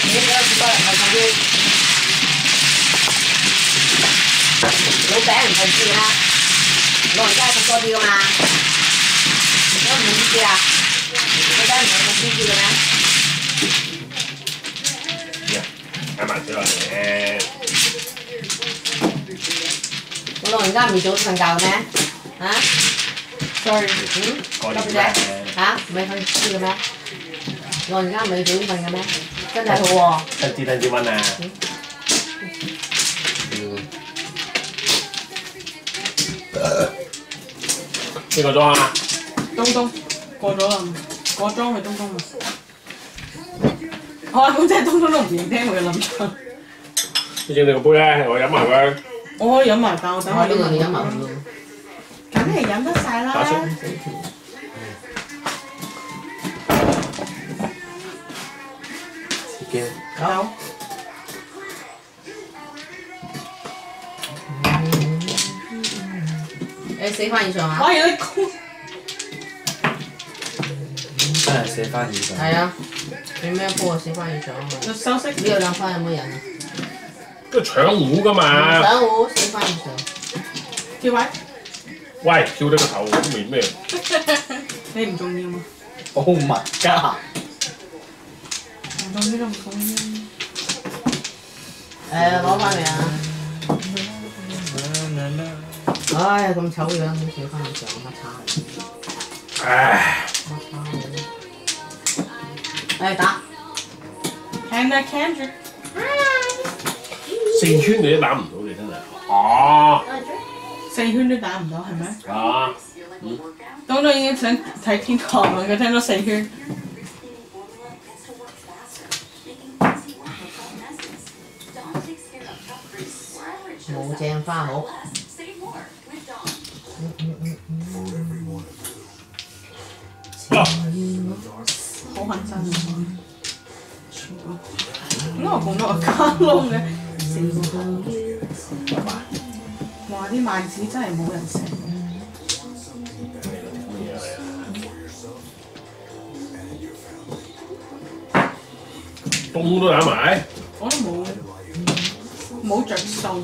Ini kan kita lagi lúc bé mình phải chi ha rồi ra không có điều mà nó mình đi kìa cái đó mình không đi kìa nè nó rồi ra mình chỗ thằng đầu nè hả? Rồi ừ. có gì hả mày phải kìa nè rồi ra mình chỗ thằng đầu nè cái này hùa Tanji Tanji mana? Cái có cho à? Đông đông Có cho làm Có cho phải đông đông mà Thôi cũng thấy đông đông đồng tiền thế mà làm sao Cái chuyện này có bôi ra, rồi dám mở qua Ôi, dám mở tao, tao hỏi đi Cái này dám tất xài rồi. 嘅有。誒死翻以上啊！哇！有啲高。真係寫翻以上。係啊，你咩波死翻以上啊嘛？就收息。呢個兩番有冇人啊？都搶糊噶嘛！想我死翻以上。跳位。喂，跳你個頭咁面咩？你唔重要嘛？Oh my god！nó mới làm công nhân ê bó ba mẹ. Ơi con xấu vậy không chịu không chịu mà sao à. ê ta em đã khen chứ xin chuyến để bạn không được thế nào ờ. Xin chuyến để bạn không được hả mẹ ờ. Tối nay nghe thấy thấy thiên thần mà người ta nó 想睇天堂啦，佢听到四圈。冇正花好。好狠真啊！点解我讲到个卡窿嘅？哇！啲麦子真系冇人食。冻都打埋。我都冇冇着数，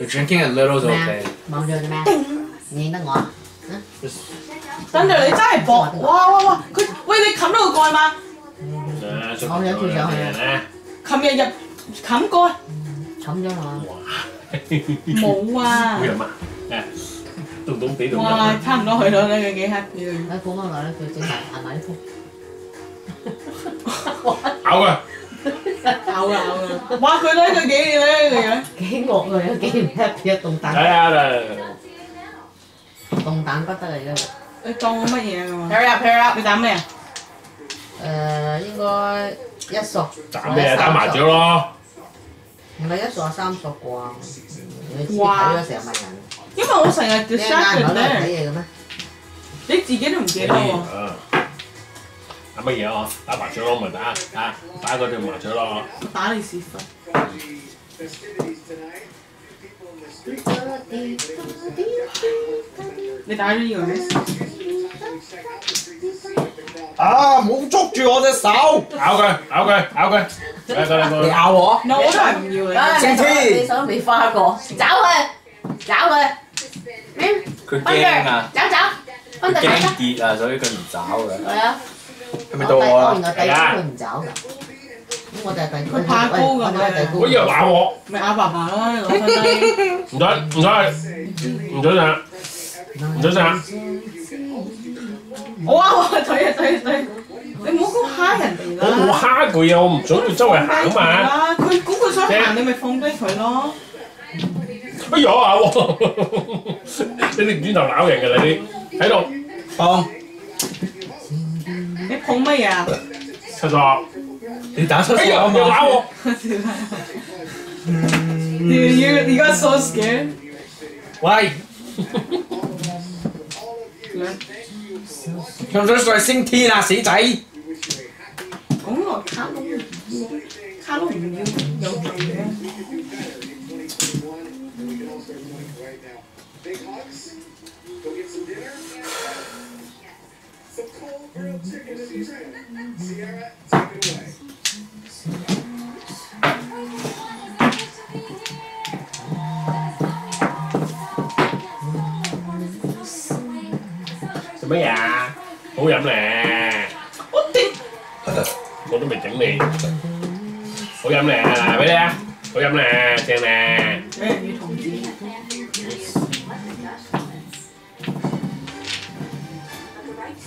顶！ You're drinking a little is 咩啊 okay.？望住你咩？你认得我啊？ Just 跟住你真系搏！哇哇哇！佢喂你冚到个盖吗？啊，出我有跳上去啊咧。琴日入冚盖冚咗我。冇啊会！饮啊？诶，冻冻地咁哇，饮。差唔多去到啦，佢几 happy 啊！喺补翻落咧，佢整埋系咪呢铺？咬佢，咬啊咬啊！ 哇！佢咧佢几咧个样，几恶佢啊！几唔 happy 啊！冻蛋，睇下啦。冻蛋不得嚟嘅。你当我乜嘢㗎嘛？ Hurry up! Hurry up! 你打咩啊？诶应该一索。打咩啊？打麻雀咯。唔系一索系三索啩？你自己睇咗成日问人，因为我成日你一间唔 distracted 系都系睇咧，嘢嘅咩？你自己都唔记得喎。 啊！打乜嘢啊？打麻雀咯，咪打打打嗰条麻雀咯。我打你屎忽！你打咗呢个咩？啊！冇捉住我只手，咬佢，咬佢，咬佢。嚟嚟嚟你咬我。 no，我都系唔要你。你手你手未花过，找佢，找佢，嗯，佢惊啊！走走，分佢得惊跌啊，所以佢唔找嘅。系啊。 系咪到我啊原？来第二佢唔找㗎。咁我就系第佢怕高㗎我哋系第高。我以为咬我，咪咬爸爸咯，攞翻低。唔使唔使唔使上，唔使上。哇哇！对啊对啊对啊！你唔好咁虾人哋我冇啦。虾佢啊！我唔想佢周围行嘛。啦，佢估佢想行，你咪放低佢咯。哎呀咬喎！你哋唔转头咬人㗎你喺度帮 你捧乜嘢啊？七叔， 你打出哎呀，手啊嘛！又打我！ Dude, you you got so scared. 喂，向水水升天啊，死仔！咁我卡窿唔要，卡窿唔要有罪嘅。 Big hugs. Go get some dinner. The cold grilled chicken in his hand. Sierra, take it away. mấy à? Hú dậm nè con nó bị chẳng đi hú dậm nè lại mấy đá hú dậm nè chàng nè.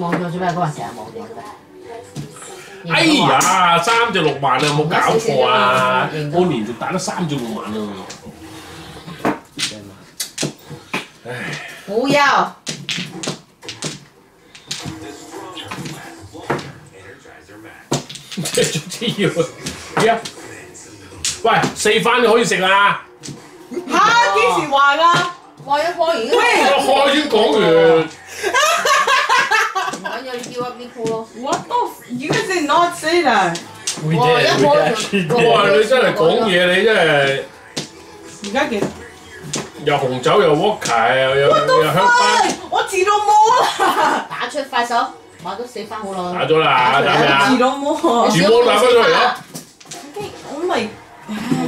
望咗做咩？嗰阵成日望咗嘅。哎呀，三只六万啊，有冇搞错啊！我连续打咗三只六万啊！不要，即系总之要呀！喂，四番你可以食啦，吓！几时话㗎？我一开已经我开已经讲完。 did not say that. We 我一 did, we 开 actually 就 did. 哇！你真系讲嘢，你真系而家几？又红酒又 vodka 又又又香槟，喂，我自动摸啦，打出快手，买咗四番好耐。打咗啦，打咩啊自？动摸。自摸打翻出嚟咯，我咪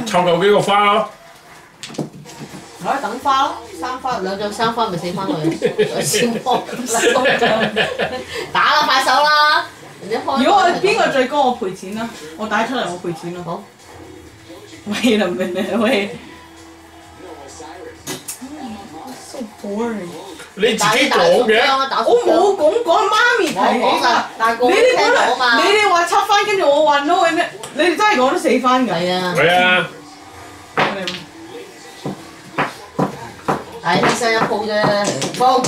凑够几个花咯。我喺等花咯，三花两张三花咪四番去，先帮打啦快手啦！ 人哋开。如果我边个最高，我赔钱啦。我打出嚟，我赔钱咯。好。喂啦，明明喂。So boring。你自己讲嘅，打我冇讲讲妈咪提我讲起啊，但系个你哋本听到嘛来。你哋话七番，跟住我话 no，你你哋真系讲得四番㗎。系啊，系啊，系牺牲一铺啫，铺。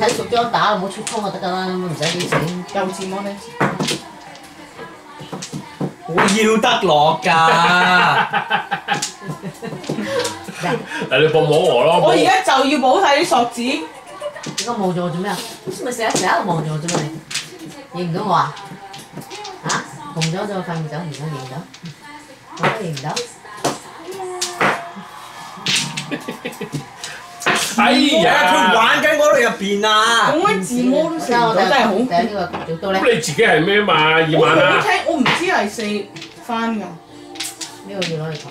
睇熟张打，唔好出冲就得㗎啦，唔使俾钱。又自摸咧。我要得落㗎。嗱你帮摸我咯，我而家就要补晒啲索子。点解望住我做咩啊？咪成日成日喺度望住我做咩？你认唔到我啊？吓？红咗咗块面走，而家认唔到？我都认唔到。 哎佢呀，玩紧嗰度入边啊！咁样自摸都食唔到，我真系好第呢个做到咧，咁你自己系咩嘛？二我万啊！冇听，我唔知系四番㗎。呢个要攞嚟冚住。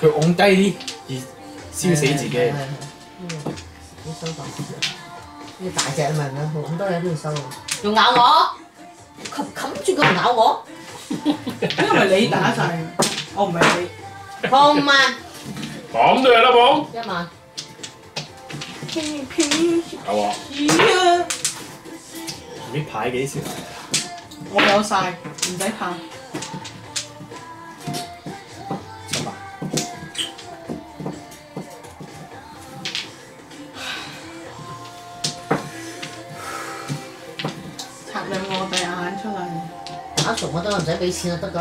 佢拱低啲而烧死自己。系系系要收档。呢个大只啊嘛，咁多嘢都要收。仲咬我？冚冚住佢唔咬我？呢个咪你打晒㗎，我唔系你。放慢 绑对了，绑。干嘛？拼一拼。好不好？你啲牌几时嚟？我有晒，唔使怕。我哋眼出嚟，打熟我都唔使俾錢啊得噶。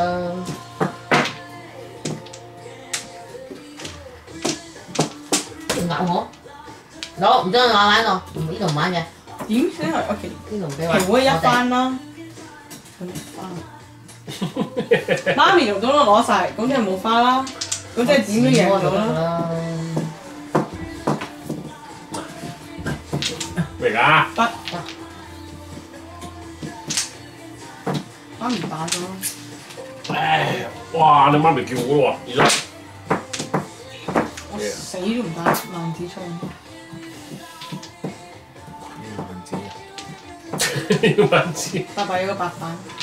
仲咬我？攞唔将佢咬喺度，唔呢度唔玩嘅，点先系 OK？呢度唔俾玩。系会一番啦。咁花。妈咪同东都攞晒，咁即系冇花啦。咁即系点都赢咗啦。啦。咩㗎？妈咪打咗。唉，哇！你妈咪叫我咯喎，而家我 死都唔打萬子聰。要萬子啊！要萬子。個。